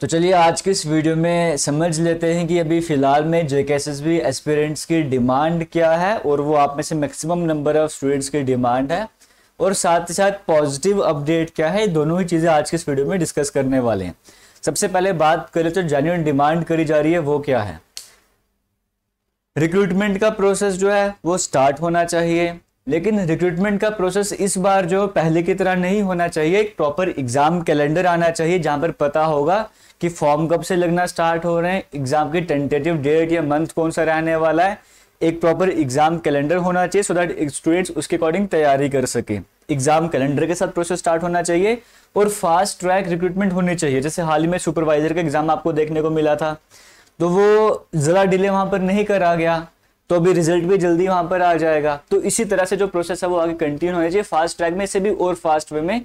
तो चलिए आज के इस वीडियो में समझ लेते हैं कि अभी फ़िलहाल में जे बी एस्पिरेंट्स की डिमांड क्या है और वो आप में से मैक्सिमम नंबर ऑफ़ स्टूडेंट्स की डिमांड है और साथ ही साथ पॉजिटिव अपडेट क्या है दोनों ही चीज़ें आज के इस वीडियो में डिस्कस करने वाले हैं। सबसे पहले बात करें तो जेन्यून डिमांड करी जा रही है, वो क्या है? रिक्रूटमेंट का प्रोसेस जो है, वो स्टार्ट होना चाहिए। लेकिन रिक्रूटमेंट का प्रोसेस इस बार जो पहले की तरह नहीं होना चाहिए। एक प्रॉपर एग्ज़ाम कैलेंडर आना चाहिए जहाँ पर पता होगा कि फॉर्म कब से लगना स्टार्ट हो रहे हैं एग्ज़ाम की टेंटेटिव डेट या मंथ कौन सा रहने वाला है। एक प्रॉपर एग्ज़ाम कैलेंडर होना चाहिए सो दैट स्टूडेंट्स उसके अकॉर्डिंग तैयारी कर सके। एग्ज़ाम कैलेंडर के साथ प्रोसेस स्टार्ट होना चाहिए और फास्ट ट्रैक रिक्रूटमेंट होनी चाहिए। जैसे हाल ही में सुपरवाइजर का एग्ज़ाम आपको देखने को मिला था। तो वो ज़रा डिले वहाँ पर नहीं करा गया। तो अभी रिज़ल्ट भी जल्दी वहाँ पर आ जाएगा। तो इसी तरह से जो प्रोसेस है वो आगे कंटिन्यू होना चाहिए। फास्ट ट्रैक में से भी और फास्ट वे में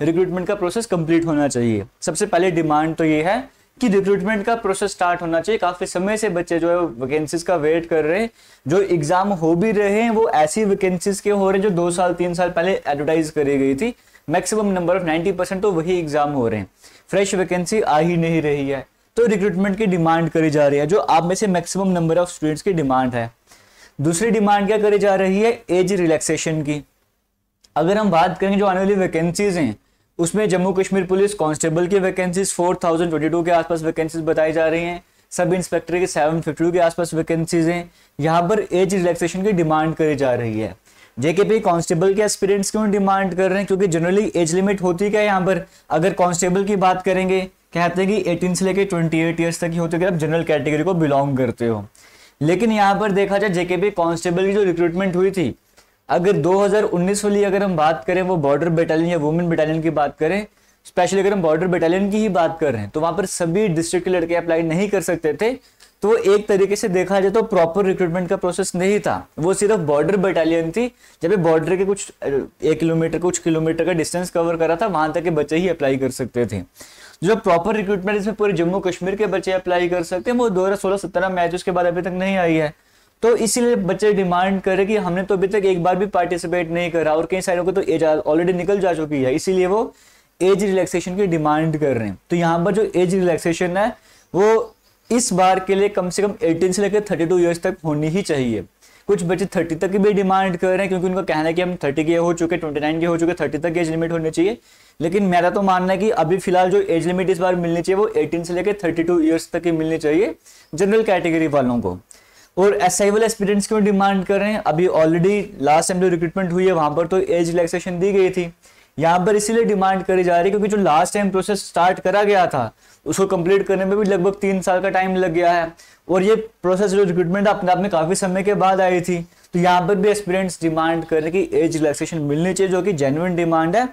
रिक्रूटमेंट का प्रोसेस कंप्लीट होना चाहिए। सबसे पहले डिमांड तो ये है कि रिक्रूटमेंट का प्रोसेस स्टार्ट होना चाहिए। काफ़ी समय से बच्चे जो है वैकेंसीज का वेट कर रहे हैं। जो एग्ज़ाम हो भी रहे हैं, वो ऐसी वैकेंसीज के हो रहे हैं जो दो साल, तीन साल पहले एडवर्टाइज करी गई थी। Maximum number of ninety percent तो वही एग्ज़ाम हो रहे हैं। फ्रेश वैकेंसी आ ही नहीं रही है। तो रिक्रूटमेंट की डिमांड करी जा रही है, जो आप में से मैक्सिमम नंबर ऑफ़ स्टूडेंट्स की डिमांड है। दूसरी डिमांड क्या करी जा रही है? एज रिलैक्सेशन की। अगर हम बात करेंगे जो आने वाली वैकेंसीज हैं, उसमें जम्मू कश्मीर पुलिस कांस्टेबल की vacancies four thousand twenty two के आसपास वैकेंसीज बताई जा रही हैं। सब इंस्पेक्टर की सेवन फिफ्टी टू के आसपास वैकेंसीज हैं। यहाँ पर एज रिलैक्सेशन की डिमांड करी जा रही है। जेकेपी कांस्टेबल के एस्पिरेंट्स क्यों डिमांड कर रहे हैं? क्योंकि जनरली एज लिमिट होती क्या है यहाँ पर? अगर कांस्टेबल की बात करेंगे, कहते हैं कि 18 से लेकर 28 ईयर्स तक ही होते हैं आप जनरल कैटेगरी को बिलोंग करते हो। लेकिन यहाँ पर देखा जाए, जेकेपी कांस्टेबल की जो रिक्रूटमेंट हुई थी, अगर 2019 वाली अगर हम बात करें, वो बॉर्डर बटालियन या वुमेन बटालियन की बात करें स्पेशली अगर हम बॉर्डर बटालियन की ही बात कर रहे हैं तो वहाँ पर सभी डिस्ट्रिक्ट के लड़के अप्लाई नहीं कर सकते थे तो एक तरीके से देखा जाए तो प्रॉपर रिक्रूटमेंट का प्रोसेस नहीं था। वो सिर्फ़ बॉर्डर बटालियन थी, जब बॉर्डर के कुछ, एक किलोमीटर, कुछ किलोमीटर का डिस्टेंस कवर करा था, वहाँ तक के बच्चे ही अप्लाई कर सकते थे। जो प्रॉपर रिक्रूटमेंट इसमें पूरे जम्मू कश्मीर के बच्चे अप्लाई कर सकते हैं, वो दो हज़ार सोलह सत्रह मैच उसके बाद अभी तक नहीं आई है। तो इसीलिए बच्चे डिमांड करे कि हमने तो अभी तक एक बार भी पार्टिसिपेट नहीं करा और कई सारों को तो एज ऑलरेडी निकल जा चुकी है। इसीलिए वो एज रिलैक्सेशन की डिमांड कर रहे हैं। तो यहाँ पर जो एज रिलैक्सेशन है, वो इस बार के लिए कम से कम 18 से लेकर 32 ईयर्स तक होनी ही चाहिए। कुछ बच्चे 30 तक की भी डिमांड कर रहे हैं, क्योंकि उनका कहना है कि हम 30 के हो चुके 29 के हो चुके 30 तक एज लिमिट होनी चाहिए। लेकिन मेरा तो मानना है कि अभी फ़िलहाल जो एज लिमिट इस बार मिलनी चाहिए, वो 18 से लेकर 32 ईयर्स तक की मिलनी चाहिए जनरल कैटेगरी वालों को। और एस आई वाले एस्पिरेंट्स क्यों डिमांड कर रहे हैं? अभी ऑलरेडी लास्ट टाइम जो रिक्रूटमेंट हुई है, वहाँ पर तो एज रिलैक्सेशन दी गई थी। यहाँ पर इसीलिए डिमांड करी जा रही है क्योंकि जो लास्ट टाइम प्रोसेस स्टार्ट करा गया था, उसको कंप्लीट करने में भी लगभग तीन साल का टाइम लग गया है। और ये प्रोसेस जो रिक्रूटमेंट अपने आप में काफ़ी समय के बाद आई थी। तो यहाँ पर भी एस्पिरेंट्स डिमांड कर रहे कि एज रिलैक्सेशन मिलनी चाहिए, जो कि जेन्युइन डिमांड है।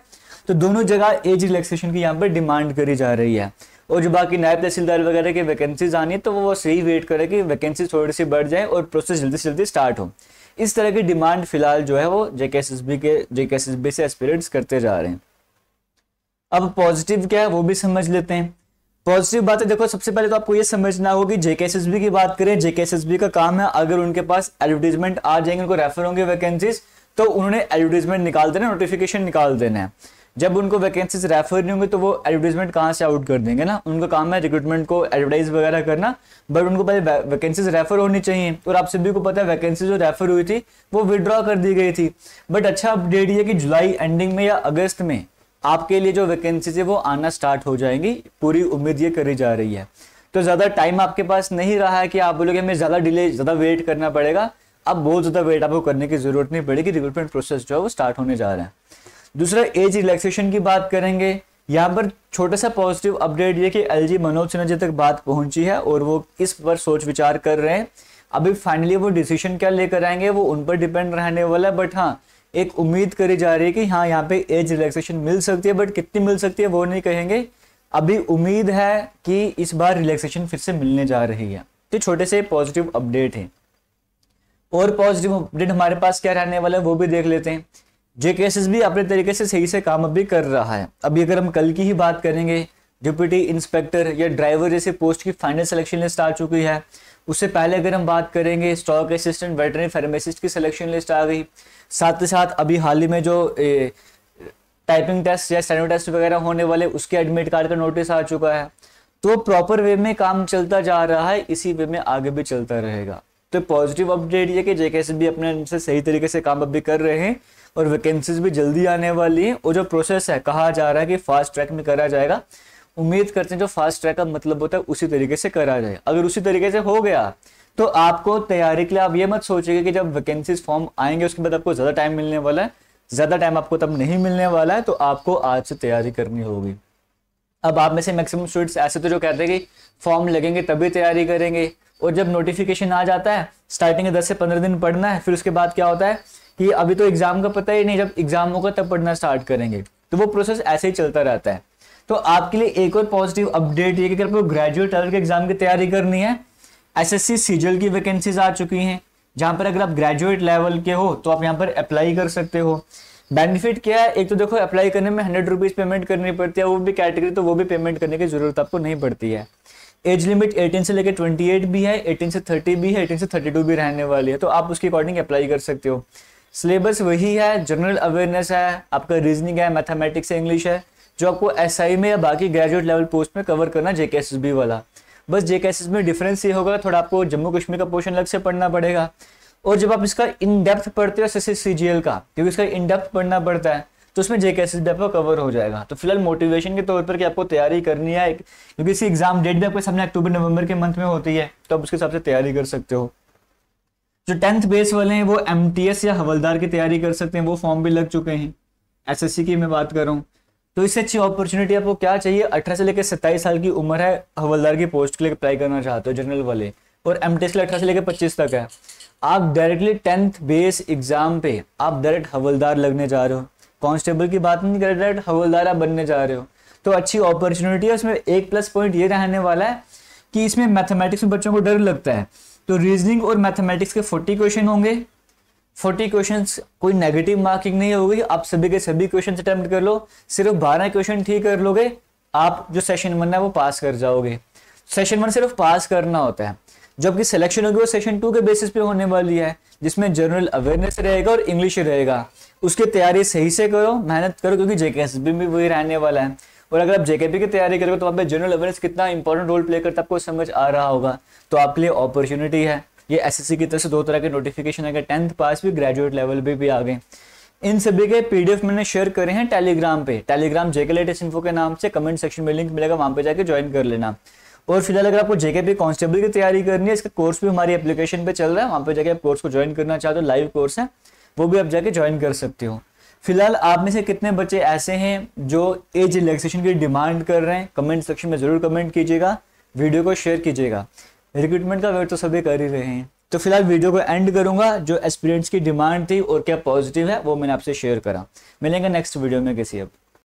तो दोनों जगह एज रिलैक्सेशन की यहाँ पर डिमांड करी जा रही है। और जो बाकी नायब तहसीलदार वगैरह की वैकेंसीज आनी है तो वो सही वेट करे कि वैकेंसी थोड़ी सी बढ़ जाए और प्रोसेस जल्दी से जल्दी स्टार्ट हो। इस तरह की डिमांड फ़िलहाल जो है वो जेकेएसएसबी के जेकेएसएसबी से एस्पिरेंट्स करते जा रहे हैं। अब पॉजिटिव क्या है, वो भी समझ लेते हैं। पॉजिटिव बात है, देखो, सबसे पहले तो आपको ये समझना होगा कि जेकेएसएसबी की बात करें जेकेएसएसबी का काम है, अगर उनके पास एडवर्टीजमेंट आ जाएँगे, उनको रेफर होंगे वैकेंसीज तो उन्होंने एडवर्टीजमेंट निकाल देना नोटिफिकेशन निकाल देना है। जब उनको वैकेंसीज रेफर नहीं होंगे तो वो एडवर्टीजमेंट कहाँ से आउट कर देंगे ना? उनका काम है रिक्रूटमेंट को एडवर्टाइज वगैरह करना बट उनको पहले वैकेंसीज रेफर होनी चाहिए। और आप सभी को पता है वैकेंसी जो रेफर हुई थी, वो विड्रॉ कर दी गई थी। बट अच्छा अपडेट ये कि जुलाई एंडिंग में या अगस्त में आपके लिए जो वैकेंसीज है, वो आना स्टार्ट हो जाएँगी। पूरी उम्मीद ये करी जा रही है। तो ज़्यादा टाइम आपके पास नहीं रहा है कि आप बोलोगे हमें ज़्यादा डिले ज़्यादा वेट करना पड़ेगा। अब बहुत ज़्यादा वेट आपको करने की ज़रूरत नहीं पड़ेगी। रिक्रूटमेंट प्रोसेस जो है वो स्टार्ट होने जा रहा है। दूसरा एज रिलैक्सेशन की बात करेंगे। यहाँ पर छोटा सा पॉजिटिव अपडेट ये कि एल मनोज सिन्हा जी तक बात पहुँची है और वो इस पर सोच विचार कर रहे हैं। अभी फाइनली वो डिसीज़न क्या लेकर आएँगे, वो उन पर डिपेंड रहने वाला है बट हाँ एक उम्मीद करी जा रही है कि हाँ यहाँ पे एज रिलैक्सेशन मिल सकती है बट कितनी मिल सकती है वो नहीं कहेंगे। अभी उम्मीद है कि इस बार रिलैक्सेशन फिर से मिलने जा रही है। तो छोटे से पॉजिटिव अपडेट है। और पॉजिटिव अपडेट हमारे पास क्या रहने वाला है, वो भी देख लेते हैं। जे केसेस भी अपने तरीके से सही से काम अभी कर रहा है। अभी अगर हम कल की ही बात करेंगे डिप्यूटी इंस्पेक्टर या ड्राइवर जैसे पोस्ट की फाइनल सिलेक्शन लिस्ट आ चुकी है। उससे पहले अगर हम बात करेंगे स्टॉक असिस्टेंट वेटरनरी फार्मासिस्ट की सिलेक्शन लिस्ट आ गई। साथ ही साथ अभी हाल ही में जो ए, टाइपिंग टेस्ट या स्टेनो टेस्ट वगैरह होने वाले उसके एडमिट कार्ड का नोटिस आ चुका है। तो प्रॉपर वे में काम चलता जा रहा है इसी वे में आगे भी चलता रहेगा। तो पॉजिटिव अपडेट ये कि जेकेएस भी अपने से सही तरीके से काम अभी कर रहे हैं और वैकेंसीज भी जल्दी आने वाली है। और जो प्रोसेस है, कहा जा रहा है कि फास्ट ट्रैक में करा जाएगा। उम्मीद करते हैं जो फास्ट ट्रैक का मतलब होता है उसी तरीके से करा जाए। अगर उसी तरीके से हो गया तो आपको तैयारी के लिए आप ये मत सोचिए कि जब वैकेंसीज फॉर्म आएँगे, उसके बाद आपको ज़्यादा टाइम मिलने वाला है। ज़्यादा टाइम आपको तब नहीं मिलने वाला है तो आपको आज से तैयारी करनी होगी। अब आप में से मैक्सिमम स्टूडेंट्स ऐसे तो जो कहते हैं कि फॉर्म लगेंगे तभी तैयारी करेंगे। और जब नोटिफिकेशन आ जाता है स्टार्टिंग दस से पंद्रह दिन पढ़ना है, फिर उसके बाद क्या होता है कि अभी तो एग्ज़ाम का पता ही नहीं, जब एग्ज़ाम होगा तब पढ़ना स्टार्ट करेंगे। तो वो प्रोसेस ऐसे ही चलता रहता है। तो आपके लिए एक और पॉजिटिव अपडेट ये कि अगर आपको ग्रेजुएट लेवल के एग्ज़ाम की तैयारी करनी है एस एस सीजल की वैकेंसीज आ चुकी हैं, जहाँ पर अगर आप ग्रेजुएट लेवल के हो तो आप यहाँ पर अप्लाई कर सकते हो। बेनिफिट क्या है? एक तो देखो अप्लाई करने में हंड्रेड रुपीज़ पेमेंट करनी पड़ती है, वो भी कैटेगरी तो वो भी पेमेंट करने की ज़रूरत आपको नहीं पड़ती है। एज लिमिट 18 से लेकर 28 भी है 18 से 30 भी है 18 से 32 भी रहने वाली है। तो आप उसके अकॉर्डिंग अप्लाई कर सकते हो। सिलेबस वही है जनरल अवेयरनेस है, आपका रीजनिंग है मैथमेटिक्स है इंग्लिश है, जो आपको एसआई में या बाकी ग्रेजुएट लेवल पोस्ट में कवर करना जेके एस वाला। बस जेके एस में डिफरेंस ये होगा, थोड़ा आपको जम्मू कश्मीर का पोर्शन अलग से पढ़ना पड़ेगा। और जब आप इसका इन डेप्थ पढ़ते हो एस एस का, क्योंकि इसका इन डेप्थ पढ़ना पड़ता है तो उसमें जेके एस आपका कवर हो जाएगा। तो फ़िलहाल मोटिवेशन के तौर पर कि आपको तैयारी करनी है, क्योंकि इसी एग्ज़ाम डेट भी आपके सामने अक्टूबर, नवंबर के मंथ में होती है तो आप उसके हिसाब से तैयारी कर सकते हो। जो टेंथ बेस वाले हैं, वो एमटीएस या हवलदार की तैयारी कर सकते हैं, वो फॉर्म भी लग चुके हैं। एसएससी की मैं बात कर रहा हूँ। तो इससे अच्छी अपॉर्चुनिटी आपको क्या चाहिए? अठारह से लेकर सत्ताईस साल की उम्र है, हवलदार की पोस्ट के लिए अप्लाई करना चाहते हो जनरल वाले। और एम टी अठारह से लेकर पच्चीस तक है। आप डायरेक्टली टेंथ बेस एग्ज़ाम पे, आप डायरेक्ट हवलदार लगने जा रहे हो। कांस्टेबल की बात नहीं कर डायरेक्ट हवलदार आप बनने जा रहे हो। तो अच्छी अपॉर्चुनिटी है, उसमें एक प्लस पॉइंट ये रहने वाला है कि इसमें मैथमेटिक्स में बच्चों को डर लगता है। तो रीजनिंग और मैथमेटिक्स के फोर्टी क्वेश्चन होंगे। फोर्टी क्वेश्चन कोई नेगेटिव मार्किंग नहीं होगी, आप सभी के सभी क्वेश्चन अटेम्प्ट कर लो। सिर्फ़ बारह क्वेश्चन ठीक कर लोगे, आप जो सेशन वन है, वो पास कर जाओगे। सेशन वन सिर्फ़ पास करना होता है। जबकि सिलेक्शन होगी वो सेशन टू के बेसिस पे होने वाली है, जिसमें जनरल अवेयरनेस रहेगा और इंग्लिश रहेगा। उसकी तैयारी सही से करो, मेहनत करो, क्योंकि जेके भी वही रहने वाला है। और अगर आप जेकेपी की तैयारी करोगे तो आप जनरल अवेयरनेस कितना इंपॉर्टेंट रोल प्ले करता है, आपको समझ आ रहा होगा। तो आपके लिए अपॉर्चुनिटी है। ये एसएससी की तरफ़ से दो तरह के नोटिफिकेशन है टेंथ पास भी ग्रेजुएट लेवल पे भी आ गए इन सभी के पीडीएफ मैंने शेयर करे हैं टेलीग्राम पे। टेलीग्राम जेके लेटेस्ट इन्फो के नाम से कमेंट सेक्शन में लिंक मिलेगा, वहाँ पे जाके ज्वाइन कर लेना। और फ़िलहाल अगर आपको जेके कांस्टेबल की तैयारी करनी है, इसका कोर्स भी हमारी एप्लीकेशन पे चल रहा है, वहाँ पे जाके आप कोर्स को ज्वाइन करना चाहते हो लाइव कोर्स है, वो भी आप जाके ज्वाइन कर सकते हो। फ़िलहाल आप में से कितने बच्चे ऐसे हैं जो एज रिलैक्सेशन की डिमांड कर रहे हैं? कमेंट सेक्शन में ज़रूर कमेंट कीजिएगा वीडियो को शेयर कीजिएगा। रिक्रूटमेंट का वेट तो सभी कर ही रहे हैं। तो फ़िलहाल वीडियो को एंड करूँगा, जो एक्सपीरियंस की डिमांड थी और क्या पॉजिटिव है, वो मैंने आपसे शेयर करा। मिलेंगे नेक्स्ट वीडियो में किसी अब।